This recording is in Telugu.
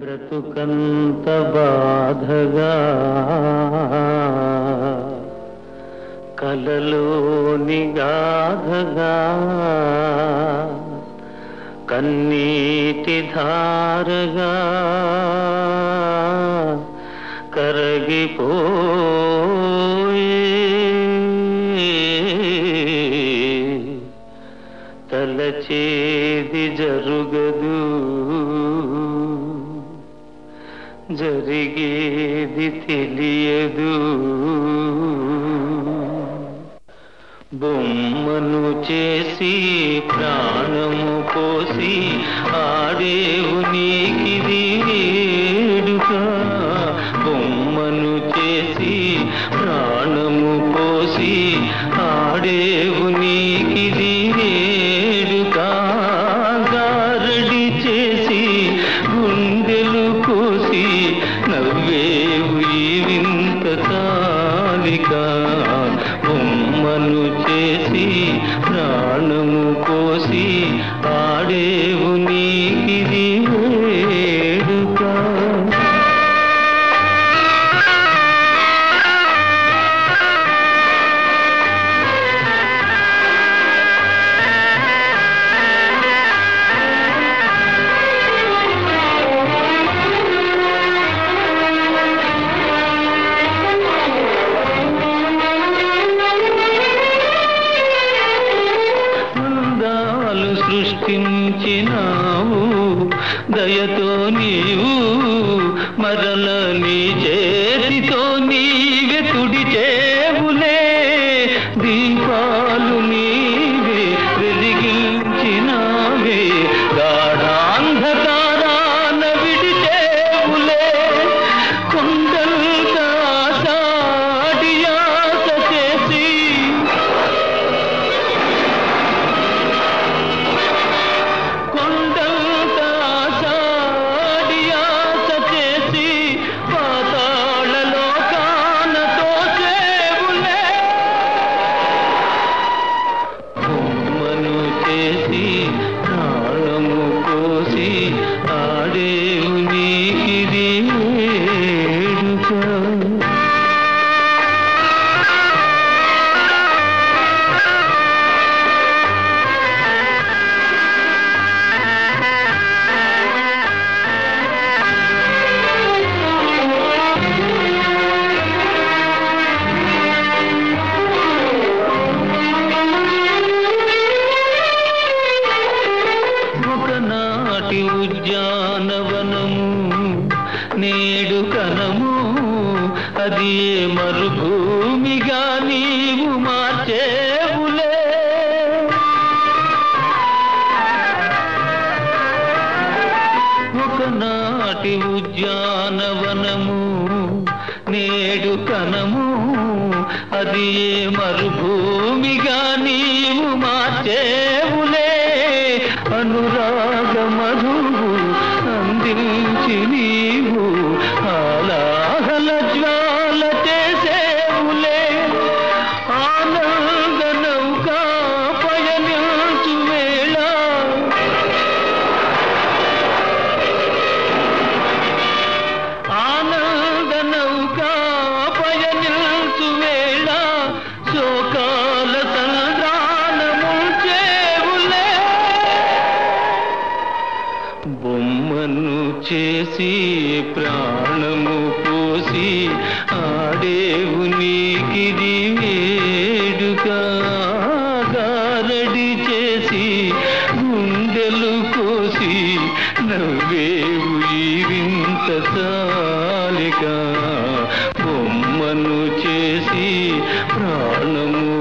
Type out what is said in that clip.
బ్రతుకంత బాధగా కలలోని గాధగా కన్నీటి ధారగా కరగిపోయే తలచేది జరుగదు. జరిగేది తెలియదు. బొమ్మను చేసి ప్రాణము పోసి ఆడేవు నీకిది చేసి ప్రాణము అందాలు సృష్టించినావు. దయతో నీవు మరల నీ చేతితో నీవే తుడిచే నీకిది వేడుక ఒకనాటి ఉద్యానవనము నేడు కనము అది మరుభూమిగా నీవు మార్చేవులే. ఒకనాటి ఉద్యానవనము నేడు కనము అది మరుభూమిగా నీవు మార్చేవులే. చేసి ప్రాణము పోసి ఆడేవు నీకిది వేడుక గారడి చేసి గుండెలు కోసి నవ్వేవు ఈ వింత తాలిక బొమ్మను చేసి ప్రాణము